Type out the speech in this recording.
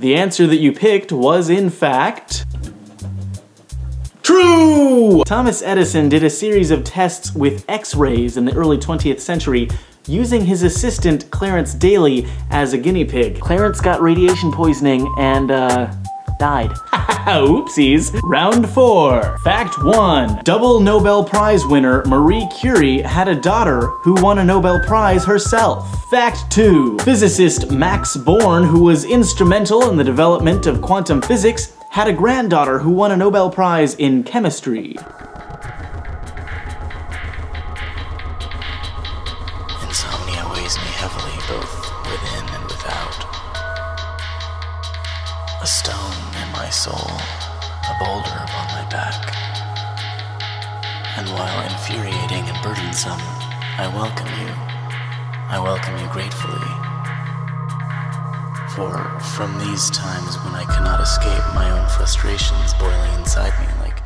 The answer that you picked was, in fact, True! Thomas Edison did a series of tests with X-rays in the early 20th century using his assistant Clarence Dally as a guinea pig. Clarence got radiation poisoning and, uh, died. Oopsies. Round four. Fact one. Double Nobel Prize winner Marie Curie had a daughter who won a Nobel Prize herself. Fact two. Physicist Max Born, who was instrumental in the development of quantum physics, had a granddaughter who won a Nobel Prize in chemistry. Insomnia weighs me heavily, both within and without. A stone in my soul, a boulder upon my back. And while infuriating and burdensome, I welcome you. I welcome you gratefully. For from these times when I cannot escape my own frustrations boiling inside me like